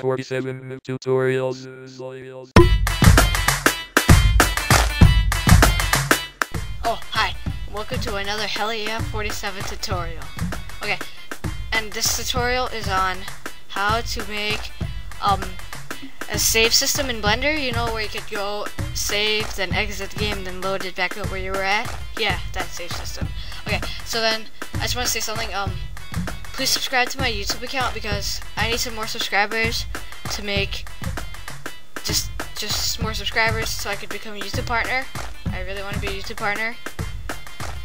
47 tutorials. Oh, hi. Welcome to another Hell Yeah 47 tutorial. Okay, and this tutorial is on how to make um a save system in Blender, you know, where you could go save, then exit the game, then load it back up where you were at. Yeah, that save system. Okay, so then I just want to say something. Um, please subscribe to my YouTube account because I need some more subscribers to make just just more subscribers so I could become a YouTube partner. I really want to be a YouTube partner.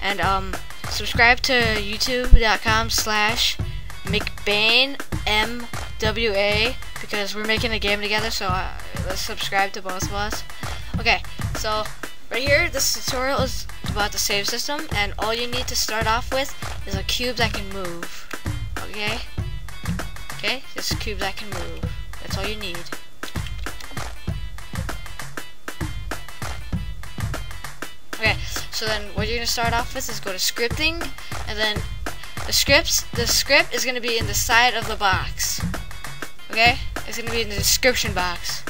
And um, subscribe to youtube.com slash McBain MWA because we're making a game together. So uh, let's subscribe to both of us. Okay, so right here, this tutorial is about the save system, and all you need to start off with is a cube that can move. Okay? Okay, a cube that can move. That's all you need. Okay, so then what you're gonna start off with is go to scripting, and then the scripts, the script is gonna be in the side of the box. Okay, it's gonna be in the description box.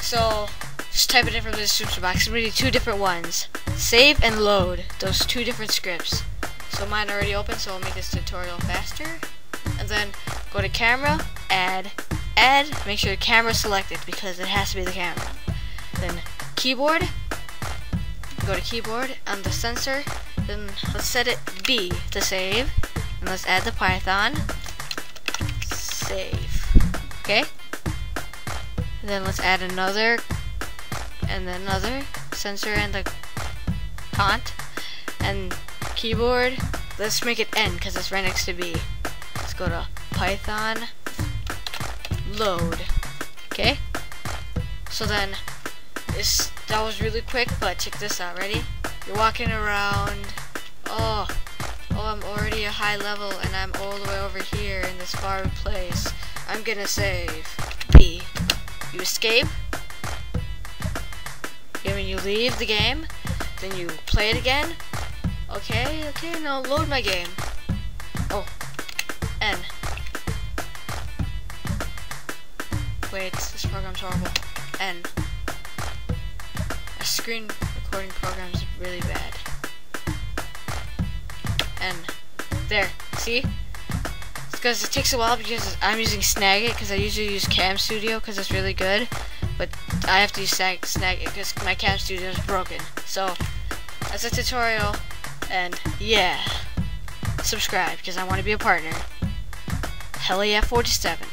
So just type it in from the description box. It's gonna two different ones: save and load. Those two different scripts. So mine already open, so I'll make this tutorial faster. And then go to camera, add, add. Make sure camera selected because it has to be the camera. Then keyboard, go to keyboard and the sensor then let's set it B to save and let's add the python save okay and then let's add another and another sensor and the font and keyboard let's make it N because it's right next to B let's go to python load okay so then this that was really quick, but check this out. Ready? You're walking around. Oh, oh, I'm already a high level, and I'm all the way over here in this far place. I'm gonna save. B. You escape. Okay, when you leave the game, then you play it again. Okay, okay, now load my game. Oh, N. Wait, this program's horrible. N. A screen recording program's really bad. And there, see? It's because it takes a while because I'm using Snagit because I usually use Cam Studio because it's really good. But I have to use Snag Snagit because my Cam Studio is broken. So that's a tutorial. And yeah, subscribe because I want to be a partner. Hell yeah, 47.